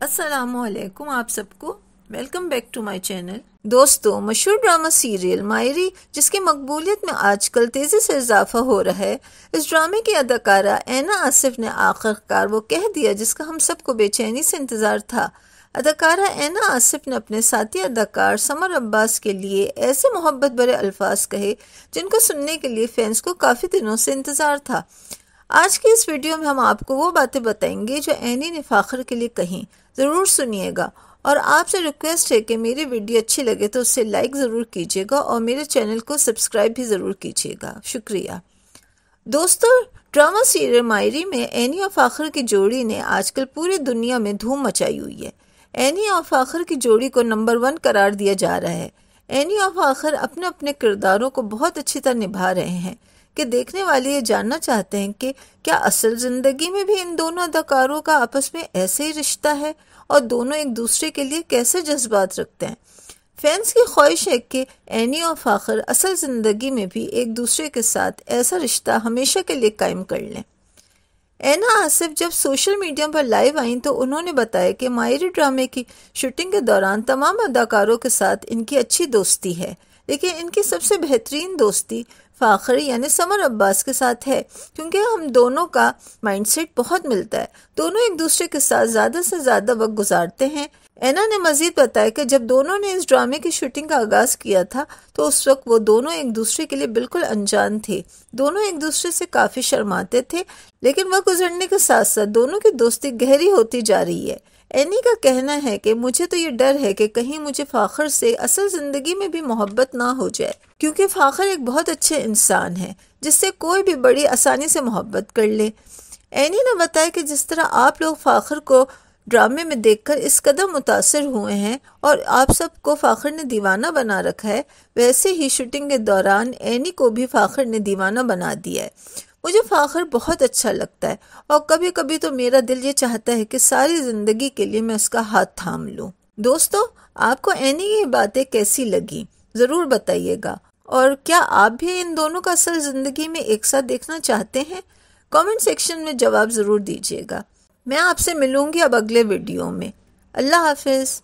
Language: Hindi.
असलकुम आप सबको welcome back to my channel दोस्तों, मशहूर ड्रामा सीरियल मायरी, जिसकी मकबूलियत में आजकल तेज़ी से इजाफा हो रहा है, इस ड्रामे की अदाकारा ऐना आसिफ ने आखिरकार वो कह दिया जिसका हम सबको बेचैनी से इंतज़ार था। अदाकारा ऐना आसिफ ने अपने साथी अदाकार समर अब्बास के लिए ऐसे मोहब्बत भरे अल्फाज कहे, जिनको सुनने के लिए फैंस को काफ़ी दिनों से इंतज़ार था। आज की इस वीडियो में हम आपको वो बातें बताएँगे जो एनी ने फाखर के लिए कहीं। ज़रूर सुनिएगा। और आपसे रिक्वेस्ट है कि मेरी वीडियो अच्छी लगे तो उससे लाइक ज़रूर कीजिएगा और मेरे चैनल को सब्सक्राइब भी ज़रूर कीजिएगा। शुक्रिया। दोस्तों, ड्रामा सीरियल मायरी में एनी और फाखर की जोड़ी ने आजकल पूरी दुनिया में धूम मचाई हुई है। एनी और फाखर की जोड़ी को नंबर वन करार दिया जा रहा है। एनी और फाखर अपने अपने किरदारों को बहुत अच्छी तरह निभा रहे हैं कि देखने वाले ये जानना चाहते हैं कि क्या असल ज़िंदगी में भी इन दोनों अदाकारों का आपस में ऐसे ही रिश्ता है और दोनों एक दूसरे के लिए कैसे जज्बात रखते हैं? फैंस की ख्वाहिश है कि एनी और फाखर असल ज़िंदगी में भी एक दूसरे के साथ ऐसा रिश्ता हमेशा के लिए कायम कर लें। एना आसिफ, जब सोशल मीडिया पर लाइव आईं तो उन्होंने बताया कि मायरी ड्रामे की शूटिंग के दौरान तमाम अदाकारों के साथ इनकी अच्छी दोस्ती है। लेकिन इनकी सबसे बेहतरीन दोस्ती फ़ाखरी यानी समर अब्बास के साथ है, क्योंकि हम दोनों का माइंडसेट बहुत मिलता है। दोनों एक दूसरे के साथ ज़्यादा से ज़्यादा वक्त गुजारते हैं। एना ने मजीद बताया कि जब दोनों ने इस ड्रामे की शूटिंग का आगाज़ किया था तो उस वक्त वो दोनों एक दूसरे के लिए बिल्कुल अनजान थे। दोनों एक दूसरे से काफ़ी शर्माते थे, लेकिन वह गुजरने के साथ साथ दोनों की दोस्ती गहरी होती जा रही है। एनी का कहना है कि मुझे तो ये डर है कि कहीं मुझे फाखर से असल ज़िंदगी में भी मोहब्बत ना हो जाए, क्योंकि फाखर एक बहुत अच्छे इंसान है, जिससे कोई भी बड़ी आसानी से मोहब्बत कर ले। एनी ने बताया कि जिस तरह आप लोग फाखर को ड्रामे में देखकर इस कदम मुतासर हुए हैं और आप सबको फाखर ने दीवाना बना रखा है। वैसे ही शूटिंग के दौरान एनी को भी फाखर ने दीवाना बना दिया है। मुझे फाखर बहुत अच्छा लगता है और कभी कभी तो मेरा दिल ये चाहता है कि सारी ज़िंदगी के लिए मैं उसका हाथ थाम लूँ। दोस्तों, आपको एनी ये बातें कैसी लगी? ज़रूर बताइएगा। और क्या आप भी इन दोनों का असल ज़िंदगी में एक साथ देखना चाहते हैं? कमेंट सेक्शन में जवाब ज़रूर दीजिएगा। मैं आपसे मिलूँगी अब अगले वीडियो में। अल्लाह हाफिज़।